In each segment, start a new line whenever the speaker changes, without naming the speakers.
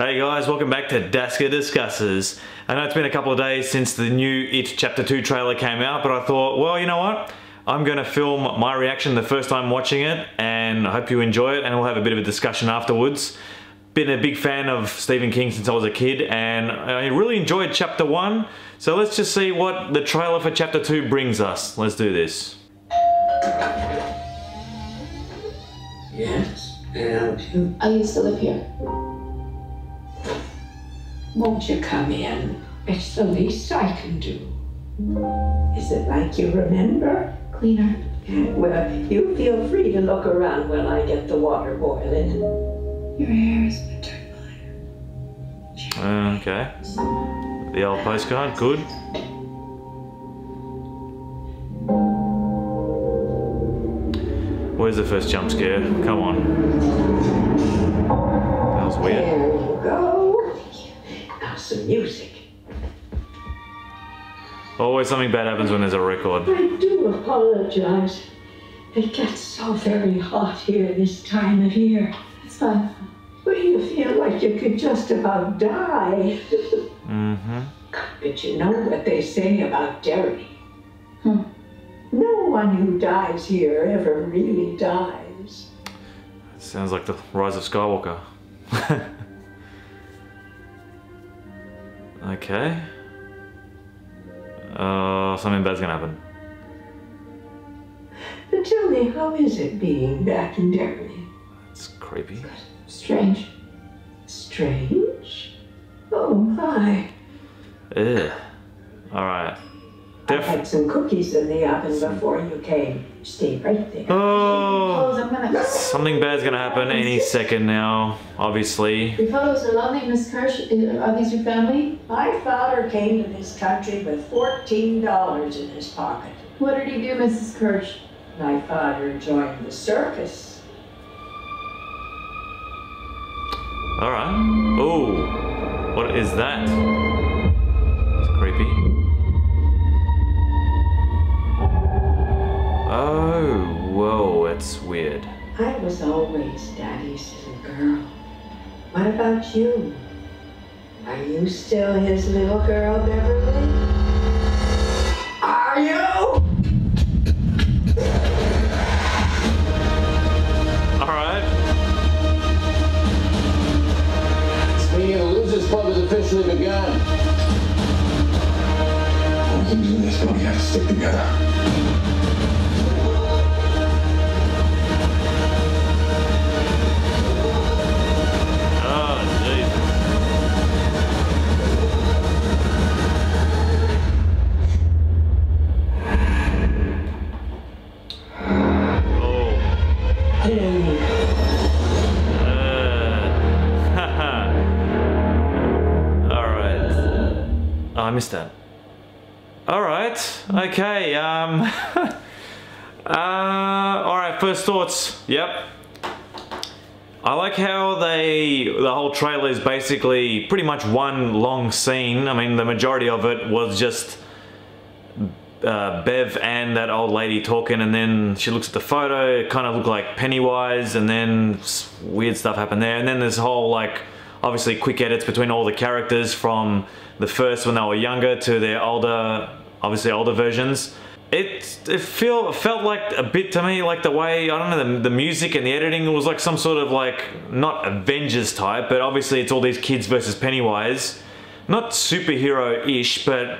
Hey guys, welcome back to Daska Discusses. I know it's been a couple of days since the new It Chapter 2 trailer came out, but I thought, well, you know what? I'm gonna film my reaction the first time watching it, and I hope you enjoy it, and we'll have a bit of a discussion afterwards. Been a big fan of Stephen King since I was a kid, and I really enjoyed Chapter 1, so let's just see what the trailer for Chapter 2 brings us. Let's do this.
Yes, and oh, you,
I used to live here.
Won't you come in? It's the least I can do. Is it like you remember?
Cleaner.
Well, you feel free to look around while I get the water boiling.
Your hair has been turned black.
Uh, okay. The old postcard, good. Where's the first jump scare? Come on. That was weird.
There you go. Now some music.
Always something bad happens when there's a record.
I do apologize. It gets so very hot here this time of year.
It's fine.
Well, you feel like you could just about die.
Mm-hmm.
But you know what they say about Derry.
Hmm.
No one who dies here ever really dies.
Sounds like the Rise of Skywalker. okay. Uh, something bad's gonna happen.
But tell me, how is it being back in Derry?
It's creepy.
Strange.
Strange? Oh my.
Ugh. Alright.
I
Def-
had some cookies in the oven before you came. Stay right there.
oh!
Clothes, I'm gonna.
Something bad's gonna happen any second now, obviously.
Your photos are lovely, Miss Kersh. Uh, Are these your family?
My father came to this country with $14 in his pocket.
What did he do, Mrs. Kersh?
My father joined the circus.
Alright. Oh, what is that? It's creepy. It's weird.
I was always Daddy's little girl. What about you? Are you still his little girl, Beverly? Are you?
Alright.
This meeting of the Losers Club has officially begun.
We can do this, but we gotta stick together.
Oh, I missed that. Alright, okay, um... uh, alright, first thoughts. Yep. I like how they, the whole trailer is basically pretty much one long scene. I mean, the majority of it was just uh, Bev and that old lady talking and then she looks at the photo, it kind of looked like Pennywise and then weird stuff happened there. And then this whole like, obviously quick edits between all the characters from the first when they were younger to their older, obviously older versions. It, it feel, felt like a bit to me like the way, I don't know, the, the music and the editing was like some sort of like, not Avengers type, but obviously it's all these kids versus Pennywise. Not superhero-ish, but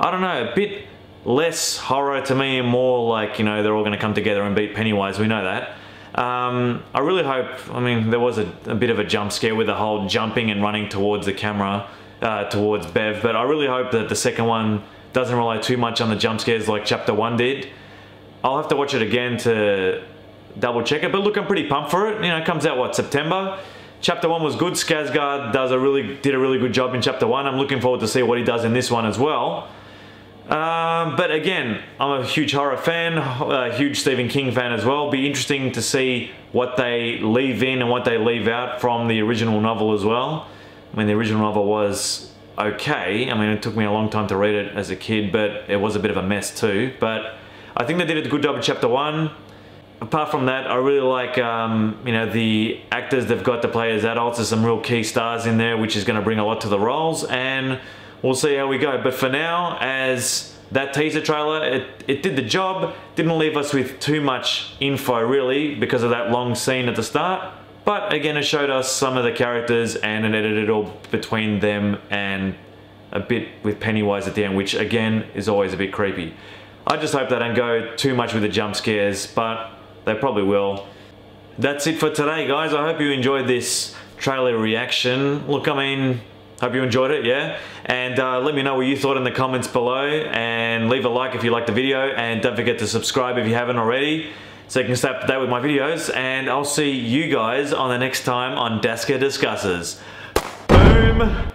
I don't know, a bit less horror to me and more like, you know, they're all going to come together and beat Pennywise, we know that. Um, I really hope, I mean, there was a, a bit of a jump scare with the whole jumping and running towards the camera, uh, towards Bev, but I really hope that the second one doesn't rely too much on the jump scares like chapter one did. I'll have to watch it again to double check it, but look, I'm pretty pumped for it. You know, it comes out, what, September? Chapter one was good. Skarsgård does a really, did a really good job in chapter one. I'm looking forward to see what he does in this one as well. Um, but again, I'm a huge horror fan, a huge Stephen King fan as well. Be interesting to see what they leave in and what they leave out from the original novel as well. I mean, the original novel was okay. I mean, it took me a long time to read it as a kid, but it was a bit of a mess too. But I think they did a good job in chapter one. apart from that, I really like, um, you know, the actors they've got to play as adults. There's some real key stars in there, which is going to bring a lot to the roles, and we'll see how we go. But for now, as that teaser trailer, it, it did the job. Didn't leave us with too much info, really, because of that long scene at the start. But again, it showed us some of the characters and it edited all between them and a bit with Pennywise at the end, which again, is always a bit creepy. I just hope they don't go too much with the jump scares, but they probably will. That's it for today, guys. I hope you enjoyed this trailer reaction. Look, I mean, hope you enjoyed it, yeah? And uh, let me know what you thought in the comments below and leave a like if you liked the video and don't forget to subscribe if you haven't already so you can stay up to date with my videos and I'll see you guys on the next time on Daska Discusses. Boom!